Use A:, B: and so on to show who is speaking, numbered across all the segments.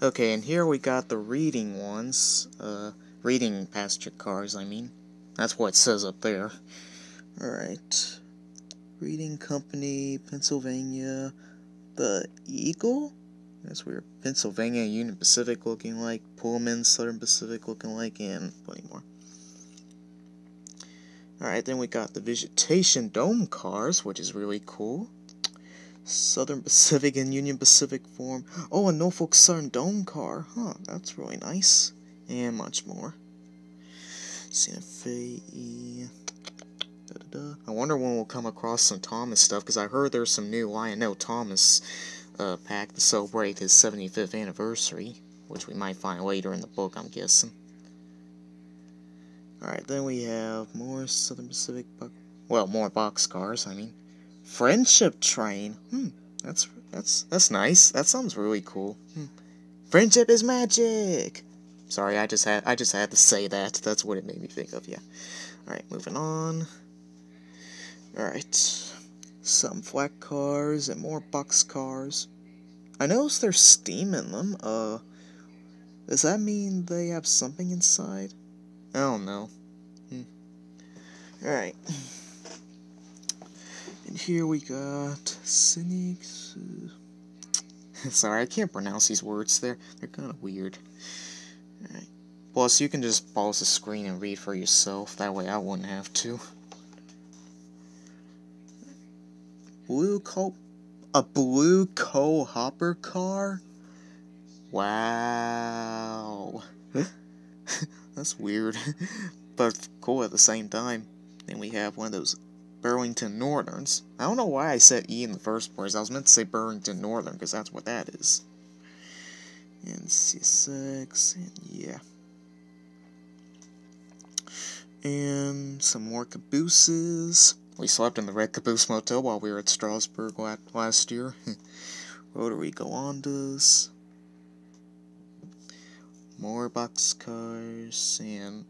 A: Okay, and here we got the reading ones. Uh, reading passenger cars, I mean. That's what it says up there. Alright. Reading Company, Pennsylvania. The Eagle? That's weird. Pennsylvania, Union Pacific looking like. Pullman, Southern Pacific looking like, and plenty more. Alright, then we got the Vegetation Dome cars, which is really cool. Southern Pacific and Union Pacific form. Oh, a Norfolk Southern Dome car. Huh, that's really nice. And much more. Santa Fe. Da, da, da. I wonder when we'll come across some Thomas stuff, because I heard there's some new Lionel Thomas uh, pack to celebrate his 75th anniversary, which we might find later in the book, I'm guessing. Alright, then we have more Southern Pacific, well, more boxcars, I mean. Friendship Train, hmm, that's, that's, that's nice, that sounds really cool. Hmm. Friendship is magic! Sorry, I just had, I just had to say that, that's what it made me think of, yeah. Alright, moving on. Alright, some flat cars and more box cars. I noticed there's steam in them, uh, does that mean they have something inside? I don't know. Hmm. Alright. And here we got Cynics. Sorry, I can't pronounce these words. They're they're kind of weird. Plus, you can just pause the screen and read for yourself. That way, I wouldn't have to. Blue co, a blue co hopper car. Wow. That's weird, but cool at the same time. Then we have one of those Burlington Northerns. I don't know why I said E in the first place. I was meant to say Burlington Northern because that's what that is. And C6, and yeah. And some more cabooses. We slept in the Red Caboose Motel while we were at Strasburg last year. Rotary Goandas more boxcars and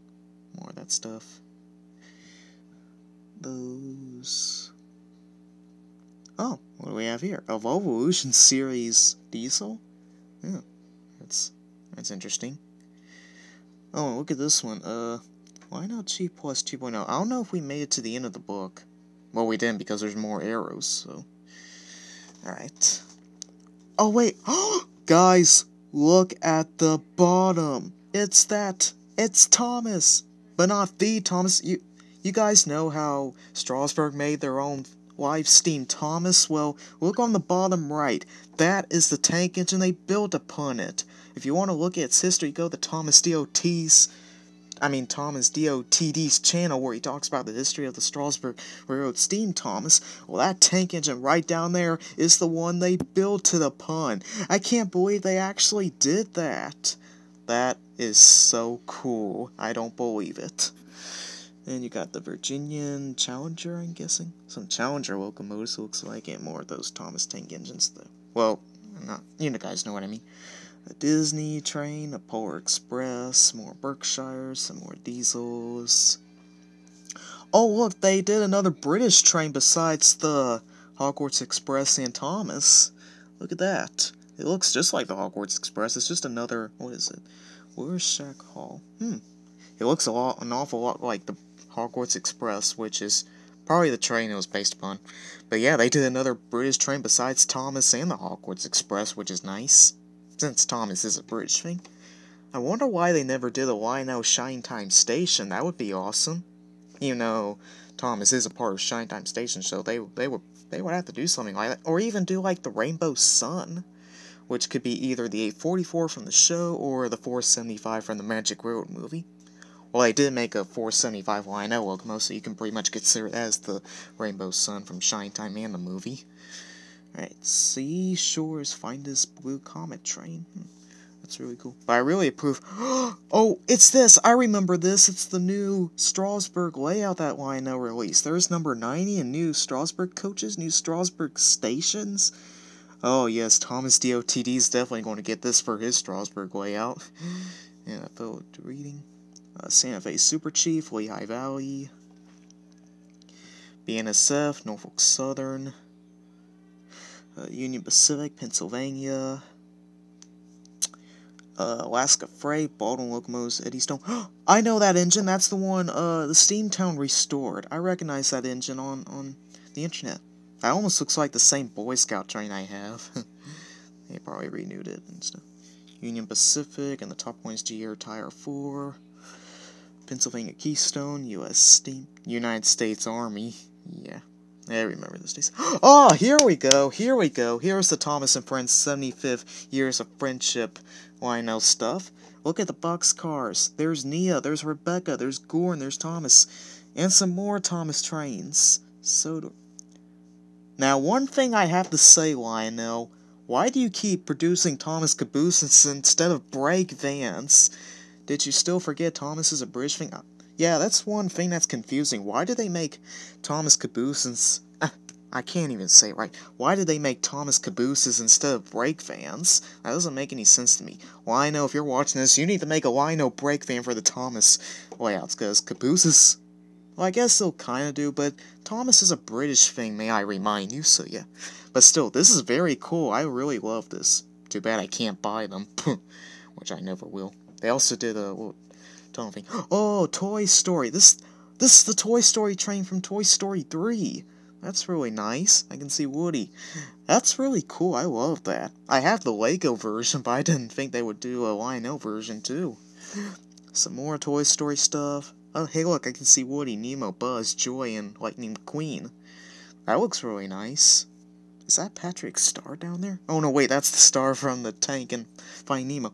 A: more of that stuff. Those. Oh, what do we have here? A Volvolution Series diesel? Yeah, that's that's interesting. Oh, look at this one. Uh, why not G plus 2.0? I don't know if we made it to the end of the book. Well, we didn't because there's more arrows, so. Alright. Oh, wait. Guys, Look at the bottom. It's that. It's Thomas. But not the Thomas. You you guys know how Strasburg made their own live steam Thomas? Well, look on the bottom right. That is the tank engine they built upon it. If you want to look at its history, go to Thomas DOT's I mean Thomas DOTD's channel where he talks about the history of the Strasburg Railroad Steam Thomas. Well, that tank engine right down there is the one they built to the pun. I can't believe they actually did that. That is so cool. I don't believe it. And you got the Virginian Challenger, I'm guessing. Some Challenger locomotives looks like, and more of those Thomas tank engines. Though. Well, not. You guys know what I mean a Disney train, a Polar Express, more Berkshires, some more diesels. Oh, look, they did another British train besides the Hogwarts Express and Thomas. Look at that. It looks just like the Hogwarts Express. It's just another. What is it? Where's Shack Hall? Hmm. It looks a lot, an awful lot like the Hogwarts Express, which is probably the train it was based upon. But yeah, they did another British train besides Thomas and the Hogwarts Express, which is nice since Thomas is a British thing. I wonder why they never did a Lionel Shine Time Station. That would be awesome. You know, Thomas is a part of Shine Time Station, so they they would they would have to do something like that, or even do like the Rainbow Sun, which could be either the 844 from the show or the 475 from the Magic Railroad movie. Well, I did make a 475 Lionel locomotive, so you can pretty much consider it as the Rainbow Sun from Shine Time and the movie. Alright, Seashores find this blue comet train. Hmm, that's really cool. But I really approve. oh, it's this! I remember this. It's the new Strasburg layout that Lionel released. There's number 90 and new Strasburg coaches, new Strasburg stations. Oh, yes, Thomas DOTD is definitely going to get this for his Strasburg layout. and I felt reading. Uh, Santa Fe Super Chief, Lehigh Valley. BNSF, Norfolk Southern uh, Union Pacific, Pennsylvania. uh, Alaska Freight, Baldwin Locomotives, Eddystone. I know that engine. That's the one, uh, the Steamtown Restored. I recognize that engine on, on the internet. That almost looks like the same Boy Scout train I have. they probably renewed it and stuff. Union Pacific and the top points GR Tire 4. Pennsylvania Keystone, U.S. Steam, United States Army. Yeah, I remember those days. Oh, here we go, here we go. Here's the Thomas and Friends 75th Years of Friendship Lionel stuff. Look at the box cars. There's Nia, there's Rebecca, there's Gorn, there's Thomas, and some more Thomas trains. So, now one thing I have to say, Lionel, why do you keep producing Thomas cabooses instead of brake vans? Did you still forget Thomas is a British thing? Uh, yeah, that's one thing that's confusing. Why do they make Thomas cabooses? Uh, I can't even say it right. Why did they make Thomas cabooses instead of brake vans? That doesn't make any sense to me. Lionel, if you're watching this, you need to make a Lionel brake van for the Thomas layouts, because cabooses well, I guess they'll kinda do, but Thomas is a British thing, may I remind you, so yeah. But still, this is very cool. I really love this. Too bad I can't buy them, which I never will. They also did a well, thing. Oh, Toy Story. This this is the Toy Story train from Toy Story 3. That's really nice. I can see Woody. That's really cool. I love that. I have the Lego version, but I didn't think they would do a Lionel version too. Some more Toy Story stuff. Oh, hey look, I can see Woody, Nemo, Buzz, Joy, and Lightning McQueen. That looks really nice. Is that Patrick Star down there? Oh no, wait, that's the star from the tank and Finding Nemo.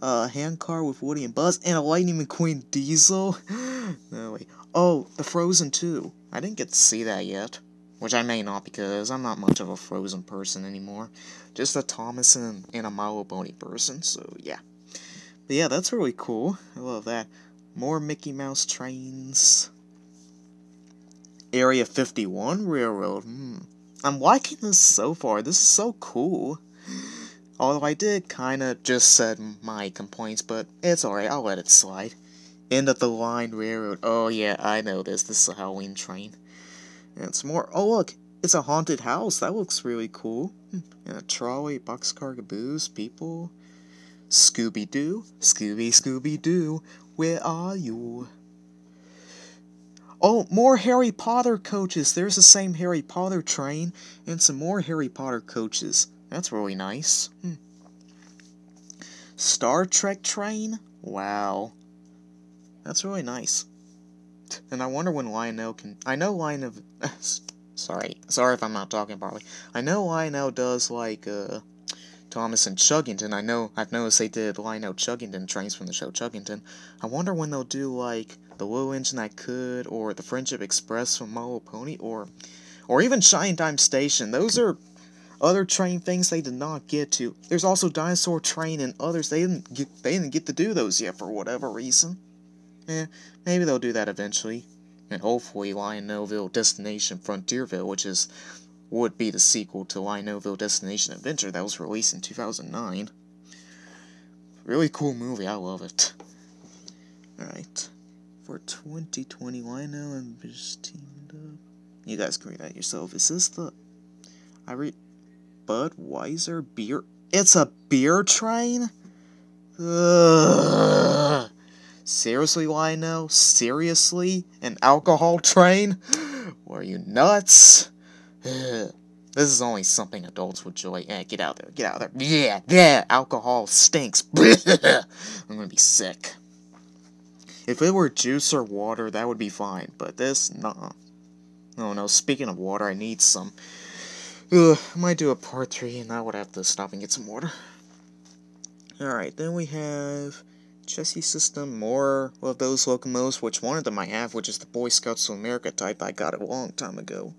A: Uh, hand car with Woody and Buzz, and a Lightning McQueen diesel? no, wait. Oh, the Frozen 2. I didn't get to see that yet. Which I may not because I'm not much of a Frozen person anymore. Just a Thomas and, and a Little Pony person, so yeah. But yeah, that's really cool. I love that. More Mickey Mouse trains. Area 51 Railroad. Hmm. I'm liking this so far. This is so cool. Although I did kinda just said my complaints, but it's alright, I'll let it slide. End of the line railroad. Oh yeah, I know this. This is a Halloween train. And some more. Oh look, it's a haunted house. That looks really cool. Hmm. And a trolley, boxcar caboose, people. Scooby Doo, Scooby Scooby Doo, where are you? Oh, more Harry Potter coaches. There's the same Harry Potter train and some more Harry Potter coaches. That's really nice. Hmm. Star Trek train? Wow. That's really nice. And I wonder when Lionel can. I know Lionel. sorry, sorry if I'm not talking properly. I know Lionel does like uh, Thomas and Chuggington. I know I've noticed they did Lionel Chuggington trains from the show Chuggington. I wonder when they'll do like the Little Engine That Could, or the Friendship Express from My Little Pony, or or even Shine Time Station. Those are other train things they did not get to. There's also Dinosaur Train and others they didn't get they didn't get to do those yet for whatever reason. Eh, maybe they'll do that eventually. And hopefully Lionelville Destination Frontierville, which is would be the sequel to Lionelville Destination Adventure that was released in 2009. Really cool movie, I love it. Alright. For 2020, Lionel and just teamed up. You guys can read that yourself. Is this the. I read. Budweiser beer. It's a beer train? Ugh. Seriously, Lionel? Seriously? An alcohol train? Are you nuts? this is only something adults would enjoy. Yeah, get out there, get out there. Yeah, yeah, alcohol stinks. I'm gonna be sick. If it were juice or water, that would be fine, but this, nah. Oh no, speaking of water, I need some. Ugh, I might do a part 3, and I would have to stop and get some water. Alright, then we have chassis system, more of those locomotives, which one of them I have, which is the Boy Scouts of America type. I got it a long time ago.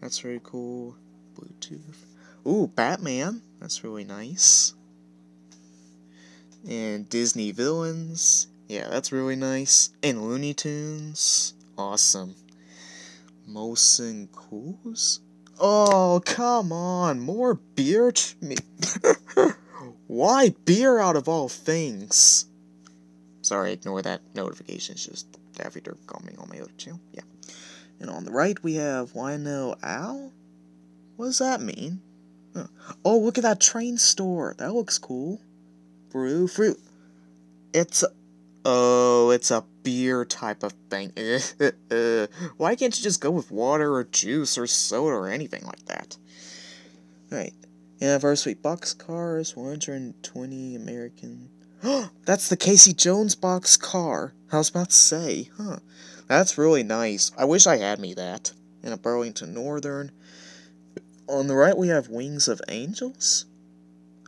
A: That's very cool. Bluetooth. Ooh, Batman. That's really nice. And Disney villains. Yeah, that's really nice. And Looney Tunes. Awesome. Molson Coors? Oh, come on. More beer? to Me. Why beer out of all things? Sorry, ignore that notification. It's just Daffy Dirk calling me on my other channel. Yeah. And on the right, we have Lionel. What does that mean? Oh, look at that train store. That looks cool. brew fruit. It's a, oh, it's a beer type of thing. Why can't you just go with water or juice or soda or anything like that? Right. Anniversary box cars, 120 American. That's the Casey Jones box car. I was about to say, huh? That's really nice. I wish I had me that. In a Burlington Northern. On the right, we have Wings of Angels.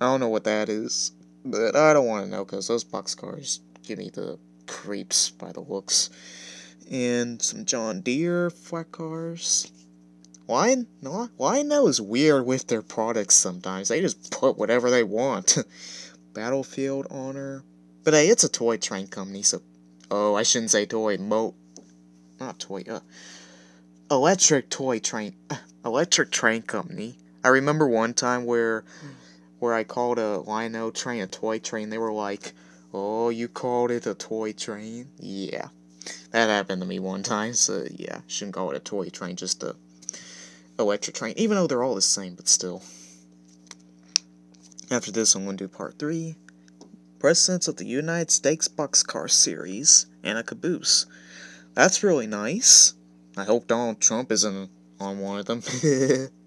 A: I don't know what that is, but I don't want to know because those box cars give me the creeps by the looks. And some John Deere flat cars. Not? Why know is weird with their products sometimes. They just put whatever they want. Battlefield Honor. But hey, it's a toy train company, so. Oh, I shouldn't say toy. Mo. Not toy. Uh. Electric toy train. Uh, electric train company. I remember one time where where I called a Lionel train a toy train, they were like, Oh, you called it a toy train? Yeah. That happened to me one time, so yeah, shouldn't call it a toy train, just a electric train. Even though they're all the same, but still. After this, I'm going to do part 3. Presidents of the United States Boxcar Series, and a caboose. That's really nice. I hope Donald Trump isn't on one of them.